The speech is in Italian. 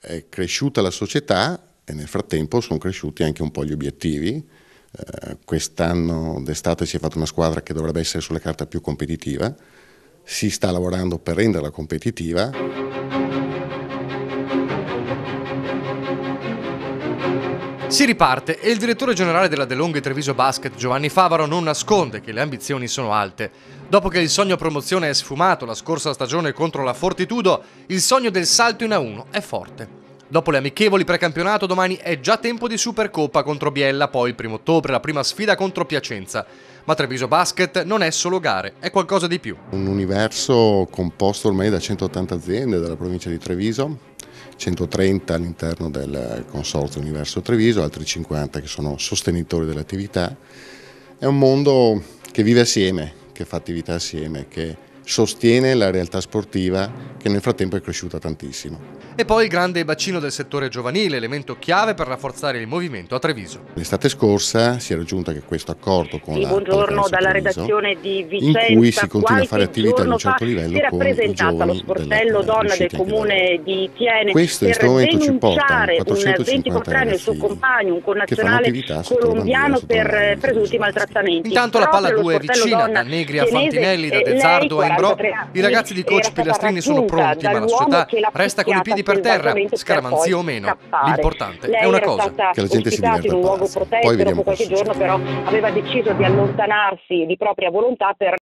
È cresciuta la società e nel frattempo sono cresciuti anche un po' gli obiettivi. Eh, quest'anno d'estate si è fatta una squadra che dovrebbe essere sulla carta più competitiva, si sta lavorando per renderla competitiva. Si riparte e il direttore generale della DeLonghi Treviso Basket Giovanni Favaro non nasconde che le ambizioni sono alte. Dopo che il sogno promozione è sfumato la scorsa stagione contro la Fortitudo, il sogno del salto in A1 è forte. Dopo le amichevoli precampionato, domani è già tempo di Supercoppa contro Biella, poi il primo ottobre la prima sfida contro Piacenza. Ma Treviso Basket non è solo gare, è qualcosa di più. Un universo composto ormai da 180 aziende della provincia di Treviso, 130 all'interno del consorzio Universo Treviso, altri 50 che sono sostenitori dell'attività. È un mondo che vive assieme, che fa attività assieme, che sostiene la realtà sportiva che nel frattempo è cresciuta tantissimo. E poi il grande bacino del settore giovanile, elemento chiave per rafforzare il movimento a Treviso. L'estate scorsa si è raggiunto anche questo accordo con sì, la buongiorno dalla Treviso, redazione di Vicenza. in cui si continua a fare attività di un certo livello si era con presentata lo sportello donna del comune di Tiene questo in per questo momento ci porta denunciare un un 24enne e il suo compagno, un connazionale colombiano per presunti maltrattamenti. Intanto la palla 2 è vicina, da Negri a Fantinelli, da De Zardo a Imbro. I ragazzi di coach Pilastrini sono pronti, ma la società resta con i piedi per terra, scaramanzia o meno. L'importante è una cosa. Che la gente si diverta in un luogo protetto, dopo qualche giorno però aveva deciso di allontanarsi di propria volontà per